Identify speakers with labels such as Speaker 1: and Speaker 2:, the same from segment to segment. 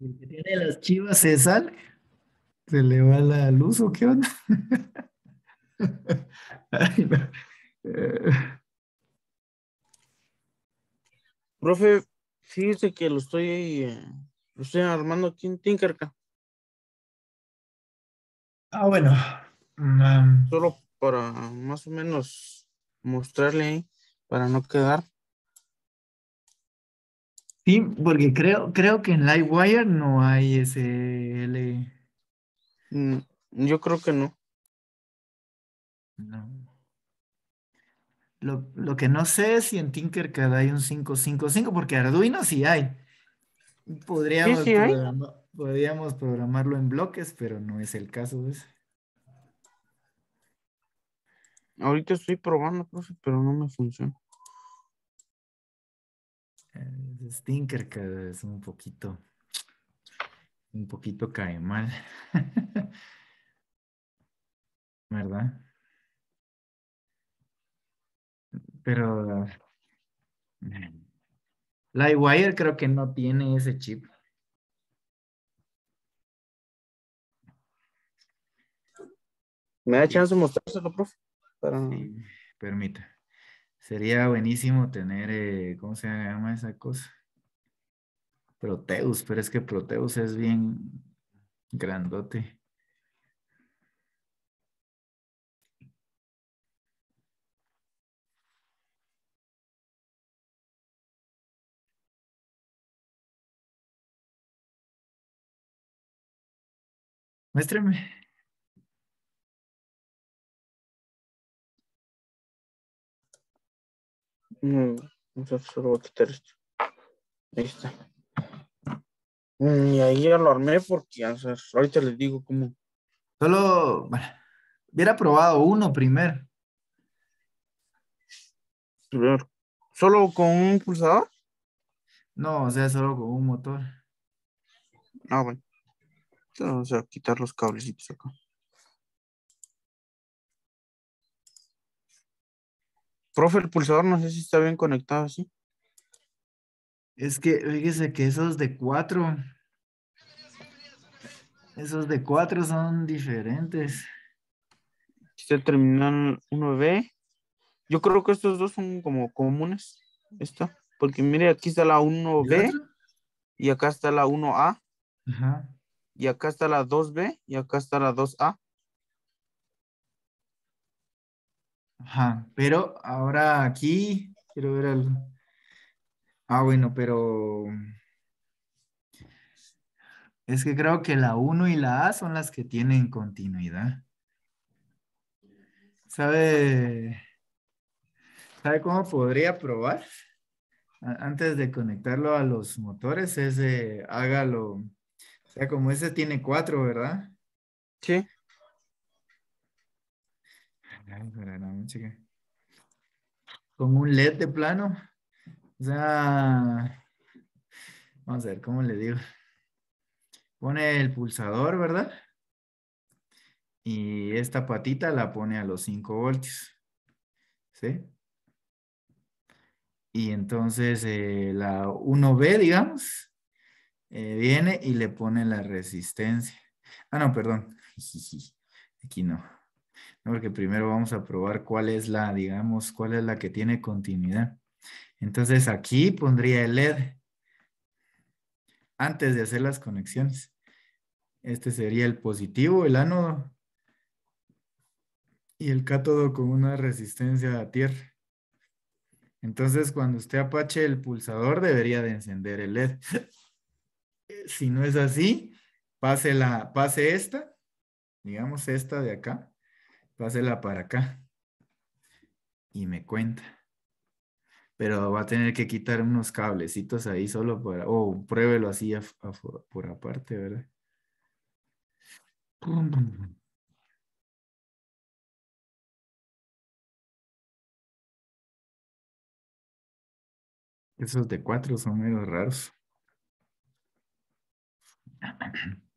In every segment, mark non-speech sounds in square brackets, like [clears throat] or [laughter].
Speaker 1: El que tiene las chivas se sale. ¿Se le va la luz o qué onda? [laughs] Ay, no. Eh,
Speaker 2: Profe, fíjese que lo estoy, eh, lo estoy armando aquí en Tinkercad,
Speaker 1: Ah, bueno. Mm,
Speaker 2: solo para más o menos mostrarle ahí, para no quedar.
Speaker 1: Sí, porque creo, creo que en Livewire no hay SL.
Speaker 2: Mm, Yo creo que no.
Speaker 1: No. Lo, lo que no sé es si en Tinkercad hay un 555, porque Arduino sí hay. Podríamos,
Speaker 2: sí hay.
Speaker 1: programa- podríamos programarlo en bloques, pero no es el caso. ¿ves?
Speaker 2: Ahorita estoy probando, profe, pero no me funciona.
Speaker 1: Eh, es Tinkercad es un poquito, un poquito cae mal. [laughs] ¿Verdad? Pero Livewire creo que no tiene ese chip.
Speaker 2: ¿Me da chance de mostrárselo, profe? Para...
Speaker 1: Sí, permita. Sería buenísimo tener, eh, ¿cómo se llama esa cosa? Proteus, pero es que Proteus es bien grandote. Muéstrame.
Speaker 2: No, o sea, solo voy a quitar esto. Ahí está. Y ahí ya lo armé porque, o sea, ahorita les digo cómo.
Speaker 1: Solo, bueno, hubiera probado uno primero.
Speaker 2: Primero, ¿Solo con un pulsador?
Speaker 1: No, o sea, solo con un motor.
Speaker 2: Ah, bueno. Vamos a quitar los cablecitos acá. Profe, el pulsador no sé si está bien conectado así.
Speaker 1: Es que, fíjese que esos de cuatro, esos de cuatro son diferentes.
Speaker 2: Está terminal 1B. Yo creo que estos dos son como comunes. Esta. Porque mire, aquí está la
Speaker 1: ¿El
Speaker 2: 1B
Speaker 1: otro?
Speaker 2: y acá está la 1A
Speaker 1: Ajá.
Speaker 2: y acá está la 2B y acá está la 2A.
Speaker 1: Ajá, pero ahora aquí quiero ver algo. Ah, bueno, pero es que creo que la 1 y la A son las que tienen continuidad. ¿Sabe? ¿Sabe cómo podría probar? Antes de conectarlo a los motores, es de, hágalo. O sea, como ese tiene cuatro, ¿verdad?
Speaker 2: Sí.
Speaker 1: Chica. Con un LED de plano. O sea, vamos a ver, ¿cómo le digo? Pone el pulsador, ¿verdad? Y esta patita la pone a los 5 voltios. ¿Sí? Y entonces eh, la 1B, digamos, eh, viene y le pone la resistencia. Ah, no, perdón. [laughs] Aquí no. No, Porque primero vamos a probar cuál es la, digamos, cuál es la que tiene continuidad. Entonces aquí pondría el LED antes de hacer las conexiones. Este sería el positivo, el ánodo. Y el cátodo con una resistencia a tierra. Entonces, cuando usted apache el pulsador, debería de encender el LED. [laughs] Si no es así, pase, la, pase esta, digamos esta de acá, pásela para acá y me cuenta. Pero va a tener que quitar unos cablecitos ahí solo para, o pruébelo así por aparte, ¿verdad? Esos de cuatro son medio raros. [clears throat]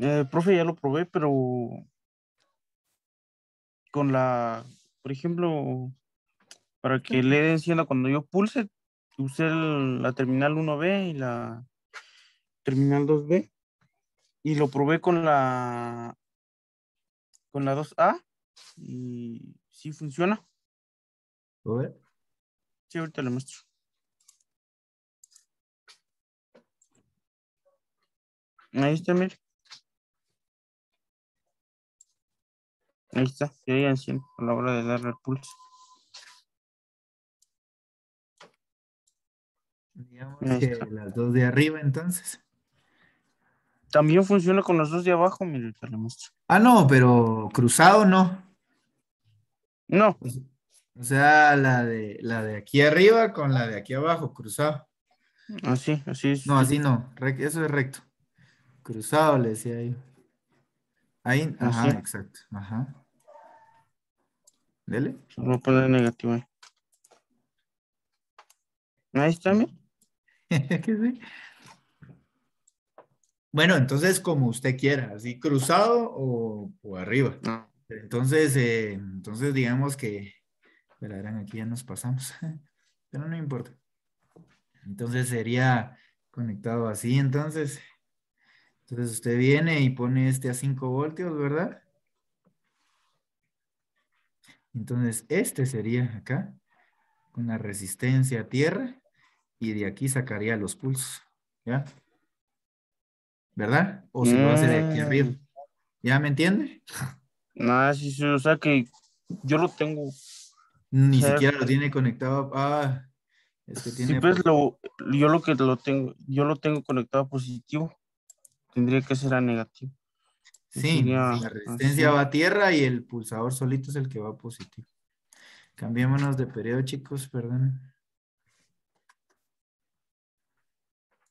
Speaker 2: Eh, profe, ya lo probé, pero con la, por ejemplo, para que le den encienda cuando yo pulse, usé la terminal 1B y la terminal 2B y lo probé con la con la 2A y sí funciona.
Speaker 1: A ver.
Speaker 2: Sí, ahorita le muestro. Ahí está, mire. Ahí está, y ahí enciende a la hora de darle el pulso.
Speaker 1: Digamos
Speaker 2: Ahí
Speaker 1: que
Speaker 2: está.
Speaker 1: las dos de arriba, entonces.
Speaker 2: También funciona con los dos de abajo, mire, muestro.
Speaker 1: Ah, no, pero cruzado no.
Speaker 2: No,
Speaker 1: O sea, la de, la de aquí arriba con la de aquí abajo, cruzado.
Speaker 2: así, así es.
Speaker 1: No, así no, eso es recto. Cruzado le decía yo. Ahí, ajá,
Speaker 2: Así.
Speaker 1: exacto, ajá. Dele.
Speaker 2: Voy a poner negativo ahí. Ahí está, mire. [laughs]
Speaker 1: ¿Qué sé? Bueno, entonces como usted quiera, así cruzado o, o arriba.
Speaker 2: No.
Speaker 1: Entonces, eh, entonces digamos que, verán, aquí ya nos pasamos, [laughs] pero no importa. Entonces sería conectado así, entonces. Entonces usted viene y pone este a 5 voltios, ¿verdad? Entonces este sería acá, con la resistencia a tierra, y de aquí sacaría los pulsos, ¿ya? ¿Verdad? O si lo hace de aquí arriba.
Speaker 2: Mm.
Speaker 1: ¿Ya me entiende?
Speaker 2: Nada, sí, sí, o sea que yo lo tengo.
Speaker 1: Ni siquiera lo tiene conectado. Ah, es que
Speaker 2: Sí,
Speaker 1: tiene.
Speaker 2: pues lo, yo lo que lo tengo, yo lo tengo conectado a positivo. Tendría que ser a negativo.
Speaker 1: Sí,
Speaker 2: sería
Speaker 1: la resistencia
Speaker 2: así.
Speaker 1: va a tierra y el pulsador solito es el que va positivo. Cambiémonos de periodo, chicos, perdón.